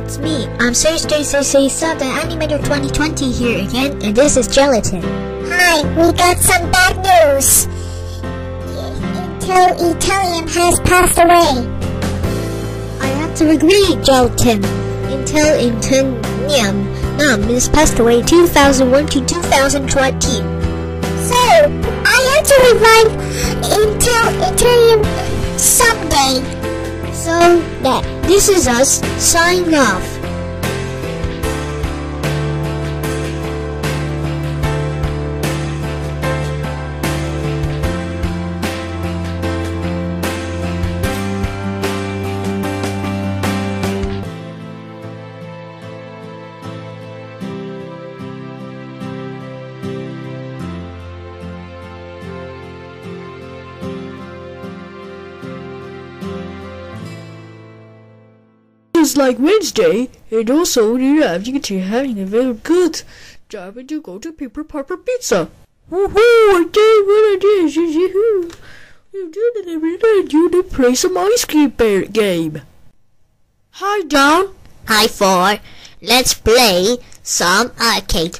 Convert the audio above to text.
it's me. I'm Thursday Cisa, the Animator 2020 here again, and this is Gelatin. Hi, we got some bad news. Intel Itanium has passed away. I have to agree, Gelatin. Intel Italian Nam has passed away 2001 to 2020. So, I have to revive Intel That this is us signing off. It's like Wednesday, and also you have you to having a very good job and to go to Pepper Pepper Pizza. Woohoo! I did what I did. You did it every night. You to play some ice cream game. Hi, John. Hi, Four. Let's play some arcade